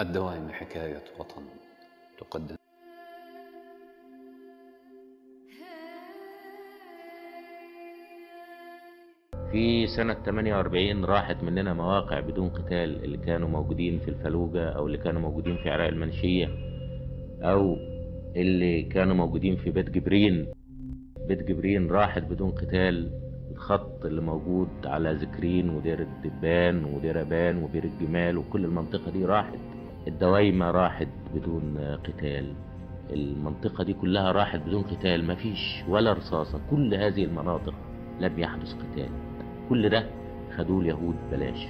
الدوائم حكاية وطن تقدم. في سنة 48 راحت مننا مواقع بدون قتال اللي كانوا موجودين في الفلوجة أو اللي كانوا موجودين في عراق المنشية أو اللي كانوا موجودين في بيت جبرين. بيت جبرين راحت بدون قتال. الخط اللي موجود على ذكرين ودير الدبان ودير أبان وبير الجمال وكل المنطقة دي راحت. الدوايمة راحت بدون قتال. المنطقة دي كلها راحت بدون قتال. مفيش ولا رصاصة. كل هذه المناطق لم يحدث قتال. كل ده خدوه اليهود بلاش.